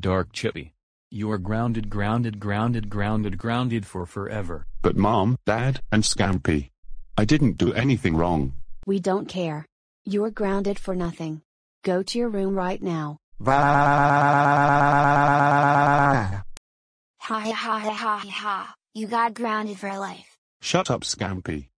Dark Chippy. You're grounded, grounded, grounded, grounded, grounded for forever. But Mom, Dad, and Scampy. I didn't do anything wrong. We don't care. You're grounded for nothing. Go to your room right now. Ha ha ha ha ha. You got grounded for life. Shut up, Scampy.